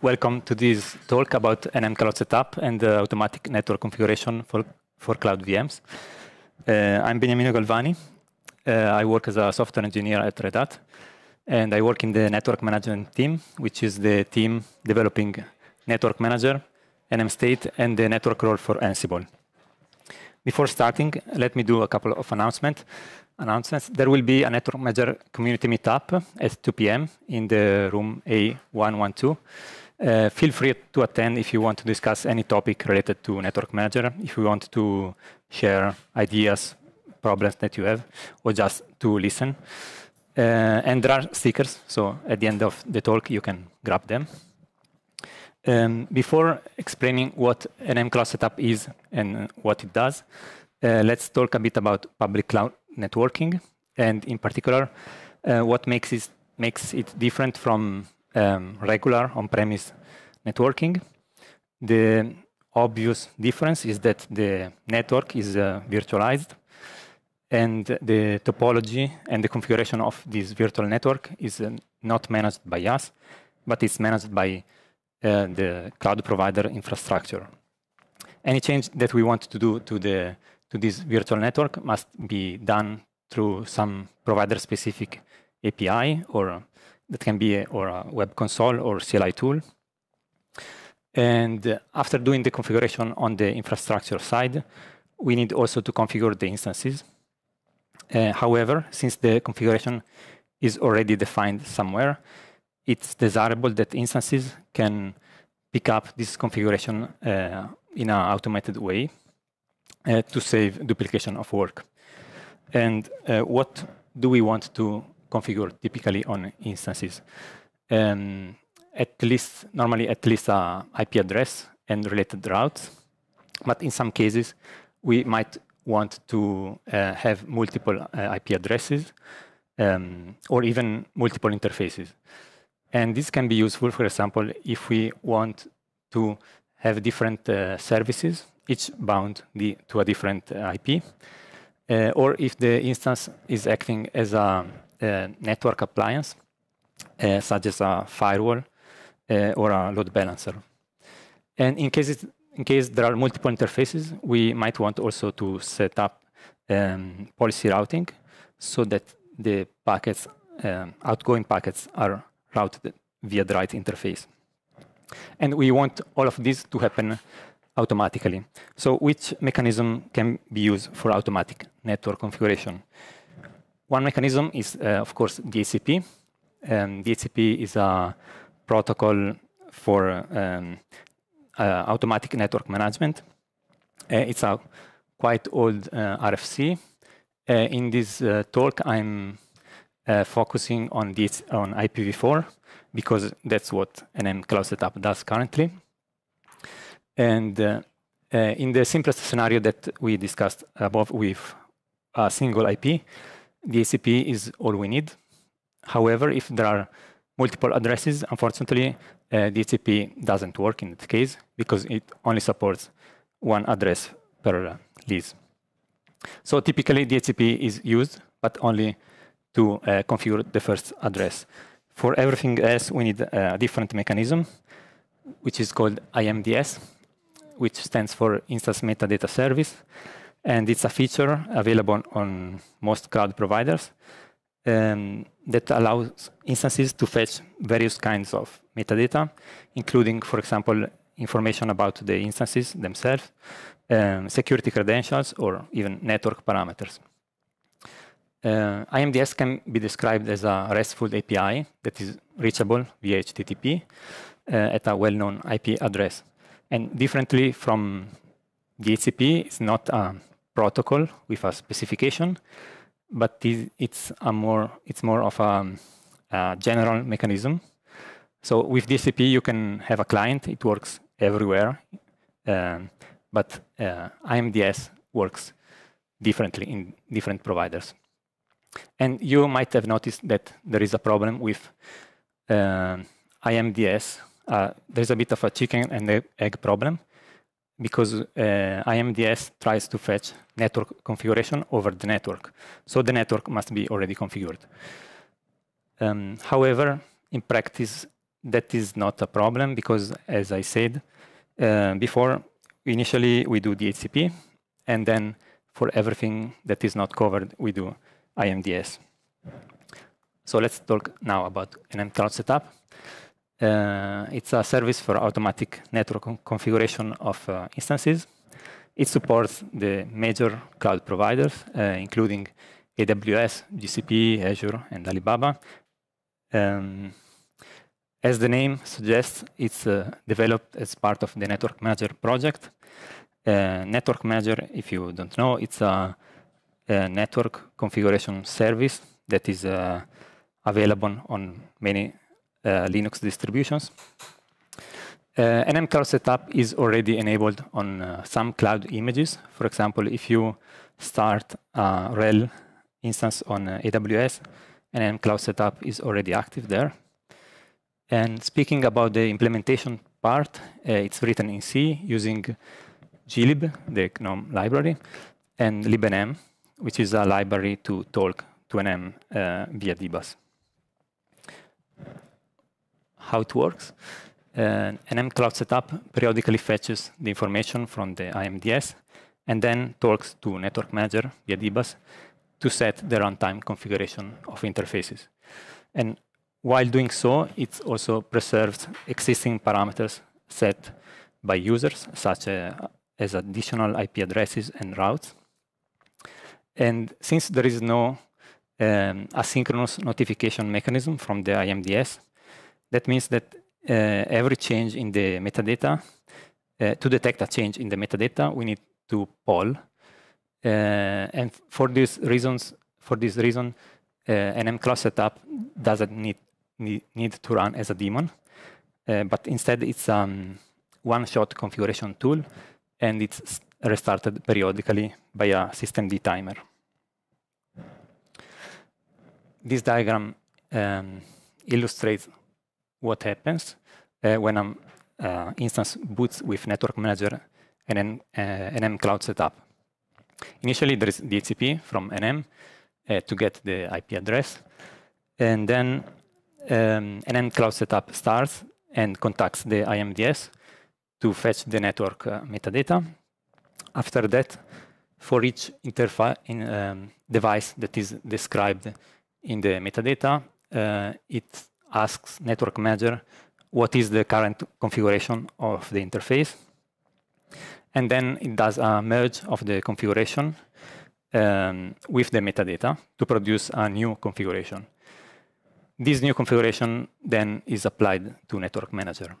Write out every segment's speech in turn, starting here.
welcome to this talk about NM Cloud Setup and the automatic network configuration for, for cloud VMs. Uh, I'm Beniamino Galvani. Uh, I work as a software engineer at Red Hat, and I work in the network management team, which is the team developing Network Manager, NM State, and the network role for Ansible. Before starting, let me do a couple of announcements announcements. There will be a Network Manager community meetup at 2 p.m. in the room A112. Uh, feel free to attend if you want to discuss any topic related to Network Manager, if you want to share ideas, problems that you have, or just to listen. Uh, and there are stickers, so at the end of the talk, you can grab them. Um, before explaining what NM Cloud Setup is and what it does, uh, let's talk a bit about public cloud networking, and in particular, uh, what makes it, makes it different from um, regular on-premise networking. The obvious difference is that the network is uh, virtualized, and the topology and the configuration of this virtual network is uh, not managed by us, but it's managed by uh, the cloud provider infrastructure. Any change that we want to do to the to this virtual network must be done through some provider-specific API, or that can be a, or a web console or CLI tool. And after doing the configuration on the infrastructure side, we need also to configure the instances. Uh, however, since the configuration is already defined somewhere, it's desirable that instances can pick up this configuration uh, in an automated way uh, to save duplication of work. And uh, what do we want to configure typically on instances? Um, at least, normally at least a IP address and related routes. But in some cases, we might want to uh, have multiple uh, IP addresses um, or even multiple interfaces. And this can be useful, for example, if we want to have different uh, services each bound the, to a different uh, IP, uh, or if the instance is acting as a network appliance, uh, such as a firewall or a load balancer. And in case, in case there are multiple interfaces, we might want also to set up um, policy routing so that the packets, um, outgoing packets are routed via the right interface. And we want all of this to happen automatically. So which mechanism can be used for automatic network configuration? One mechanism is, uh, of course, DHCP. Um, DHCP is a protocol for um, uh, automatic network management. Uh, it's a quite old uh, RFC. Uh, in this uh, talk, I'm focusing on, this, on IPv4 because that's what NM Cloud Setup does currently. And in the simplest scenario that we discussed above with a single IP, DHCP is all we need. However, if there are multiple addresses, unfortunately, uh, DHCP doesn't work in that case because it only supports one address per lease. So typically, the DHCP is used, but only to uh, configure the first address. For everything else, we need a different mechanism, which is called IMDS, which stands for Instance Metadata Service. And it's a feature available on most cloud providers um, that allows instances to fetch various kinds of metadata, including, for example, information about the instances themselves, um, security credentials, or even network parameters. Uh, IMDS can be described as a RESTful API that is reachable via HTTP uh, at a well-known IP address. And differently from DHCP, it's not a protocol with a specification, but it's a more it's more of a, a general mechanism. So with DHCP, you can have a client; it works everywhere, um, but uh, IMDS works differently in different providers. And you might have noticed that there is a problem with uh, IMDS uh, there's a bit of a chicken and egg problem because uh, IMDS tries to fetch network configuration over the network. So the network must be already configured. Um, however, in practice, that is not a problem because, as I said uh, before, initially we do DHCP, and then for everything that is not covered, we do IMDS. So let's talk now about NM Cloud Setup. Uh, it's a service for automatic network configuration of uh, instances. It supports the major cloud providers, uh, including AWS, GCP, Azure, and Alibaba. Um, as the name suggests, it's uh, developed as part of the Network Manager project. Uh, network Manager, if you don't know, it's a, a network configuration service that is uh, available on many Linux distributions. Uh, NM Cloud Setup is already enabled on uh, some cloud images. For example, if you start a RHEL instance on AWS, NM Cloud Setup is already active there. And speaking about the implementation part, uh, it's written in C using glib, the GNOME library, and libnm, which is a library to talk to NM uh, via dbus. How it works? Uh, NM Cloud Setup periodically fetches the information from the IMDS and then talks to Network Manager via dbus to set the runtime configuration of interfaces. And while doing so, it also preserves existing parameters set by users, such as additional IP addresses and routes. And since there is no um, asynchronous notification mechanism from the IMDS, that means that uh, every change in the metadata, uh, to detect a change in the metadata, we need to poll. Uh, and for these reasons, for this reason, NM Cloud Setup doesn't need need, need to run as a daemon, but instead it's a um, one-shot configuration tool, and it's restarted periodically by a systemd timer. This diagram um, illustrates what happens uh, when an uh, instance boots with Network Manager and then uh, NM Cloud Setup. Initially, there is DHCP from NM to get the IP address, and then um, NM Cloud Setup starts and contacts the IMDS to fetch the network metadata. After that, for each interface in, um, device that is described in the metadata, uh, it asks Network Manager what is the current configuration of the interface. And then it does a merge of the configuration um, with the metadata to produce a new configuration. This new configuration then is applied to Network Manager.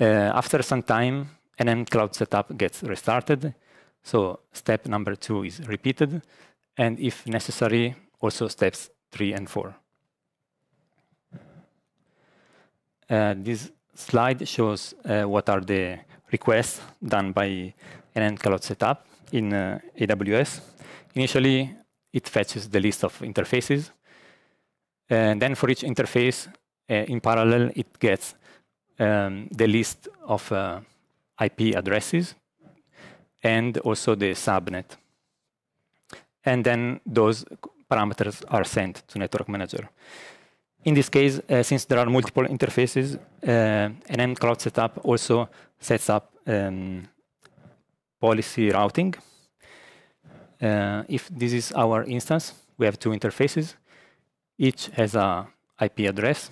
Uh, after some time, NM Cloud Setup gets restarted. So step number two is repeated. And if necessary, also steps three and four. Uh, this slide shows uh, what are the requests done by NM Cloud Setup in uh, AWS. Initially, it fetches the list of interfaces and then for each interface, uh, in parallel, it gets um, the list of uh, IP addresses and also the subnet. And then those parameters are sent to Network Manager. In this case, uh, since there are multiple interfaces, uh, NM Cloud Setup also sets up um, policy routing. Uh, if this is our instance, we have two interfaces. Each has a IP address.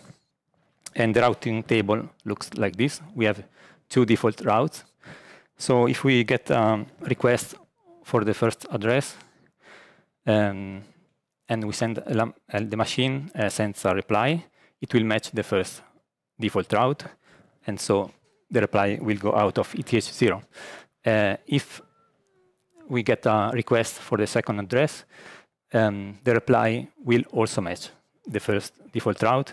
And the routing table looks like this. We have two default routes. So if we get a request for the first address, um, and we send uh, the machine uh, sends a reply, it will match the first default route. And so the reply will go out of ETH0. Uh, if we get a request for the second address, um, the reply will also match the first default route.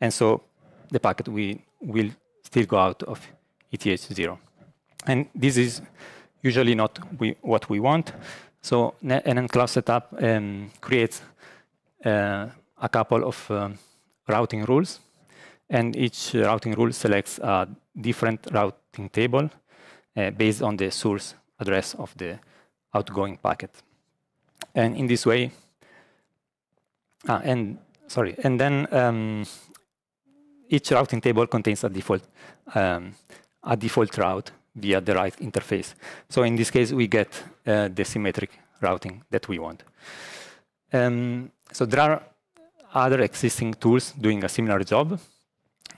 And so the packet we will still go out of ETH0. And this is usually not we, what we want. So NM Cloud Setup um, creates uh, a couple of um, routing rules. And each routing rule selects a different routing table uh, based on the source address of the outgoing packet. And in this way, ah, and sorry, and then um, each routing table contains a default um, a default route via the right interface. So in this case, we get uh, the symmetric routing that we want. Um, so there are other existing tools doing a similar job.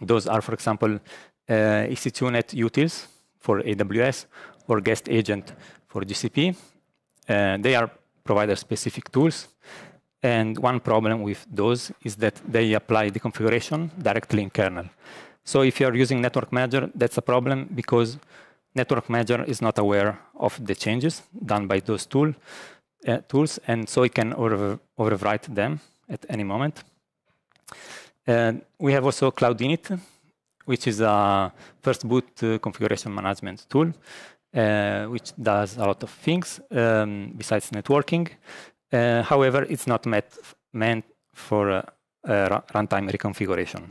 Those are, for example, uh, EC2net utils for AWS or guest agent for GCP. Uh, they are provider-specific tools. And one problem with those is that they apply the configuration directly in kernel. So if you're using Network Manager, that's a problem because Network Manager is not aware of the changes done by those tool, uh, tools, and so it can over, overwrite them at any moment. And we have also Cloud Init, which is a first boot uh, configuration management tool, uh, which does a lot of things um, besides networking. However, it's not meant for runtime reconfiguration.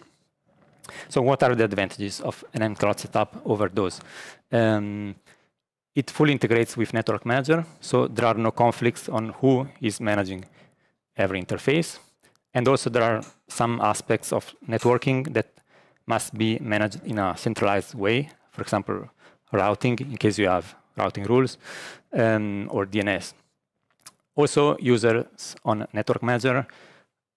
So what are the advantages of NM Cloud Setup over those? Um, it fully integrates with Network Manager, so there are no conflicts on who is managing every interface. And also there are some aspects of networking that must be managed in a centralized way. For example, routing, in case you have routing rules, um, or DNS. Also, users on Network Manager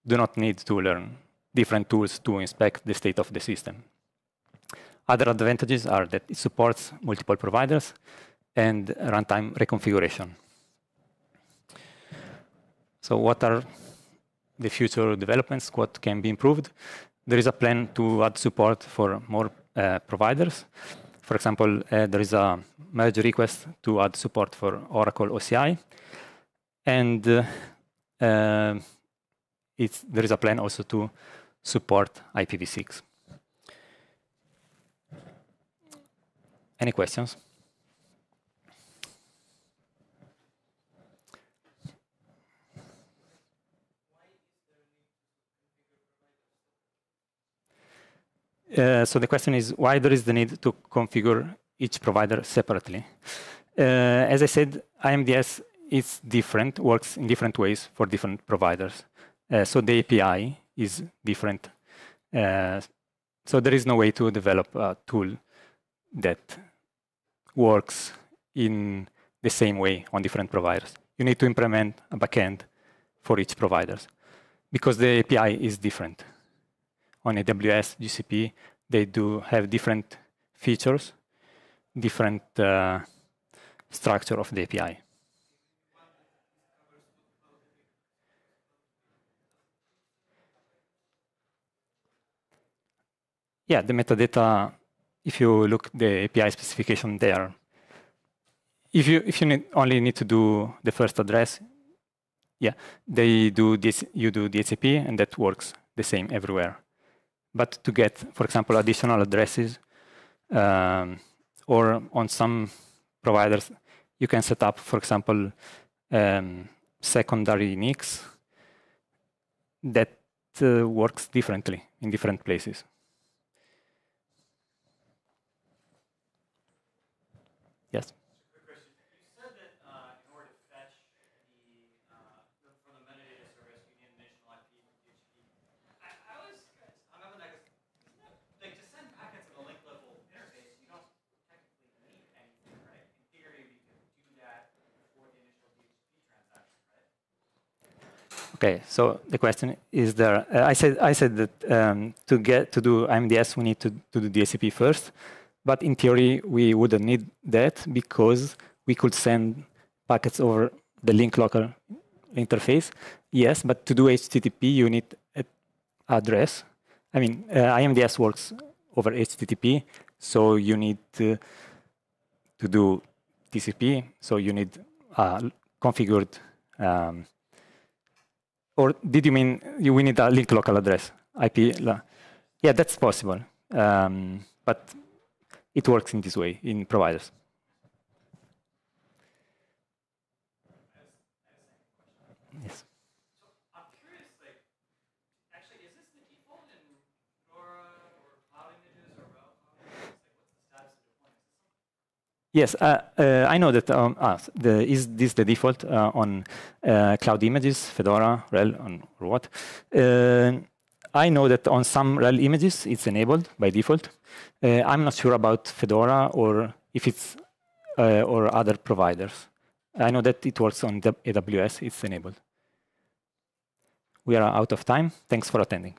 do not need to learn different tools to inspect the state of the system. Other advantages are that it supports multiple providers and runtime reconfiguration. So what are the future developments? What can be improved? There is a plan to add support for more uh, providers. For example, uh, there is a merge request to add support for Oracle OCI. And uh, uh there is a plan also to support IPv6. Any questions? Uh, so the question is why there is the need to configure each provider separately. Uh, as I said, IMDS is different, works in different ways for different providers. Uh, so the API is different. Uh, so there is no way to develop a tool that works in the same way on different providers. You need to implement a backend for each provider because the API is different. On AWS, GCP, they do have different features, different uh, structure of the API. Yeah, the metadata, if you look the API specification there, if you if you need, only need to do the first address, yeah, they do this. You do DHCP, and that works the same everywhere. But to get, for example, additional addresses, um, or on some providers, you can set up, for example, um, secondary NICs that uh, works differently in different places. Yes. Okay, so the question is there. Uh, I said I said that um, to get to do IMDS, we need to, to do DHCP first. But in theory, we wouldn't need that because we could send packets over the link local interface. Yes, but to do HTTP, you need an address. I mean, uh, IMDS works over HTTP, so you need to, to do TCP, so you need a configured. Um, or did you mean you, we need a link local address? IP? Yeah, that's possible. Um, but it works in this way in providers. Yes. Yes, uh, uh, I know that. Um, ah, the, is this the default uh, on uh, cloud images, Fedora, RHEL, or what? Uh, I know that on some RHEL images, it's enabled by default. Uh, I'm not sure about Fedora or if it's or other providers. I know that it works on AWS, it's enabled. We are out of time. Thanks for attending.